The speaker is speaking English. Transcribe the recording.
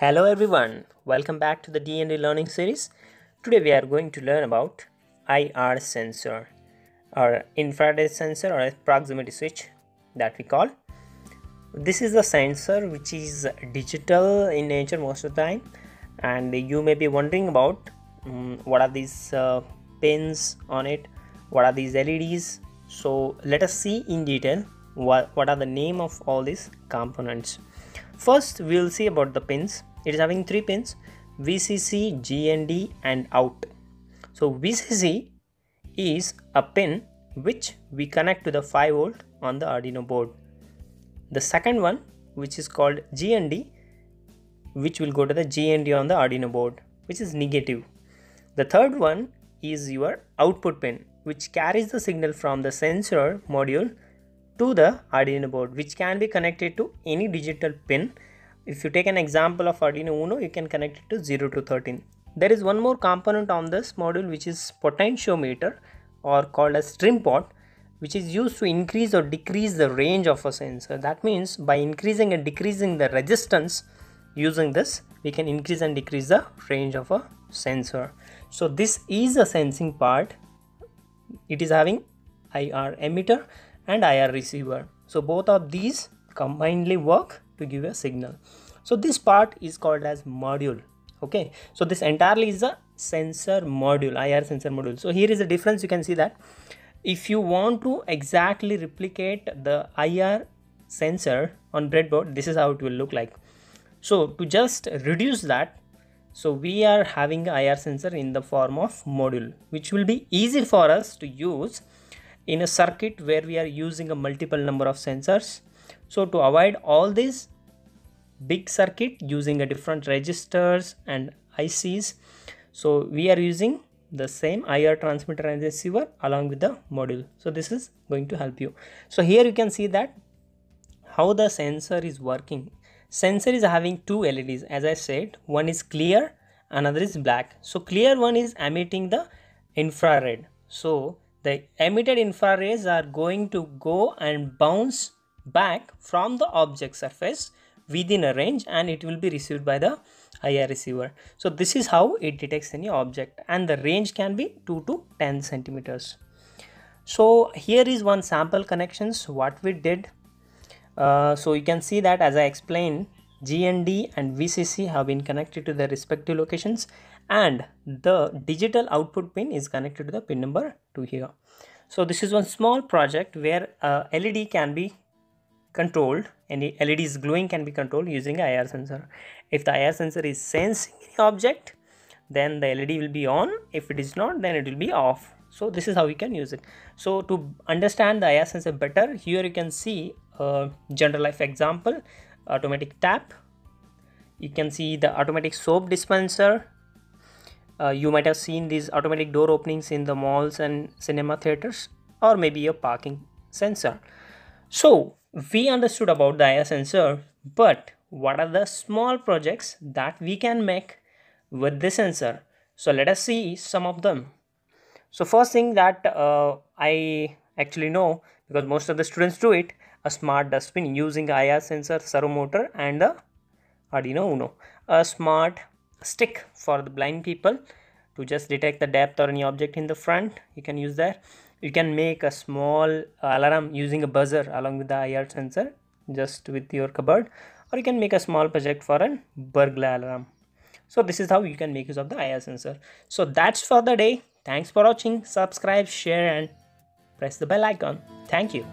Hello everyone, welcome back to the DND learning series. Today we are going to learn about IR sensor or infrared sensor or a proximity switch that we call. This is a sensor which is digital in nature most of the time and you may be wondering about um, what are these uh, pins on it, what are these LEDs. So let us see in detail what, what are the name of all these components. First we will see about the pins it is having three pins VCC, GND and out. So VCC is a pin which we connect to the 5 volt on the Arduino board. The second one which is called GND which will go to the GND on the Arduino board which is negative. The third one is your output pin which carries the signal from the sensor module to the Arduino board which can be connected to any digital pin if you take an example of Arduino Uno, you can connect it to 0 to 13. There is one more component on this module which is potentiometer or called as trim pot which is used to increase or decrease the range of a sensor. That means by increasing and decreasing the resistance using this we can increase and decrease the range of a sensor. So this is a sensing part. It is having IR emitter and IR receiver. So both of these combinedly work to give a signal. So this part is called as module. Okay? So this entirely is a sensor module ir sensor module. So here is the difference. You can see that if you want to exactly replicate the ir sensor on breadboard this is how it will look like. So to just reduce that so we are having ir sensor in the form of module which will be easy for us to use in a circuit where we are using a multiple number of sensors. So to avoid all this big circuit using a different registers and ICs so we are using the same IR transmitter and receiver along with the module. So this is going to help you. So here you can see that how the sensor is working. Sensor is having two LEDs as I said one is clear another is black. So clear one is emitting the infrared. So the emitted infrared rays are going to go and bounce back from the object surface within a range and it will be received by the IR receiver. So this is how it detects any object and the range can be 2 to 10 centimeters. So here is one sample connections what we did. Uh, so you can see that as I explained GND and VCC have been connected to their respective locations and the digital output pin is connected to the pin number 2 here. So this is one small project where uh, LED can be controlled any LEDs glowing can be controlled using a IR sensor. If the IR sensor is sensing any object, then the LED will be on. If it is not, then it will be off. So this is how we can use it. So to understand the IR sensor better, here you can see a general life example, automatic tap. You can see the automatic soap dispenser. Uh, you might have seen these automatic door openings in the malls and cinema theaters or maybe a parking sensor. So we understood about the IR sensor, but what are the small projects that we can make with this sensor? So let us see some of them. So first thing that uh, I actually know because most of the students do it, a smart dustbin using IR sensor, servo motor and a Arduino Uno. A smart stick for the blind people to just detect the depth or any object in the front. You can use that you can make a small uh, alarm using a buzzer along with the IR sensor just with your cupboard or you can make a small project for a burglar alarm. So this is how you can make use of the IR sensor. So that's for the day. Thanks for watching. Subscribe, share and press the bell icon. Thank you.